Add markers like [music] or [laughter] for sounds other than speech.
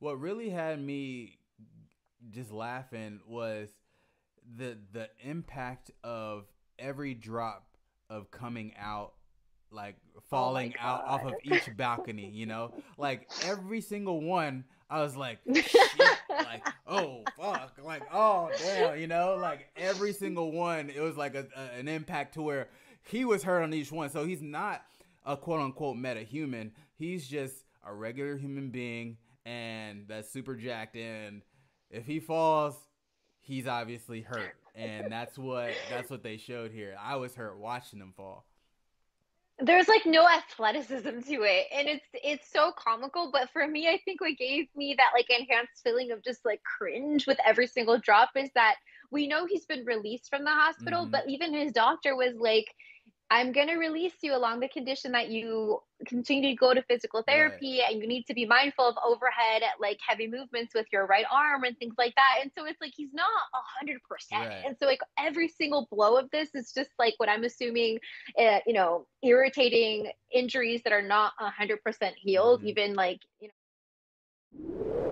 what really had me just laughing was the the impact of every drop of coming out like oh falling oh out off of each balcony, you know? [laughs] Like every single one, I was like, [laughs] like, oh fuck, like, oh damn, you know, like every single one, it was like a, a, an impact to where he was hurt on each one. So he's not a quote unquote meta human. He's just a regular human being and that's super jacked and if he falls, he's obviously hurt. And that's what that's what they showed here. I was hurt watching him fall there's like no athleticism to it and it's it's so comical but for me i think what gave me that like enhanced feeling of just like cringe with every single drop is that we know he's been released from the hospital mm-hmm. but even his doctor was like I'm going to release you along the condition that you continue to go to physical therapy right. and you need to be mindful of overhead, like heavy movements with your right arm and things like that. And so it's like he's not a hundred percent. And so like every single blow of this is just like what I'm assuming, uh, you know, irritating injuries that are not a hundred percent healed, mm-hmm. even like you know.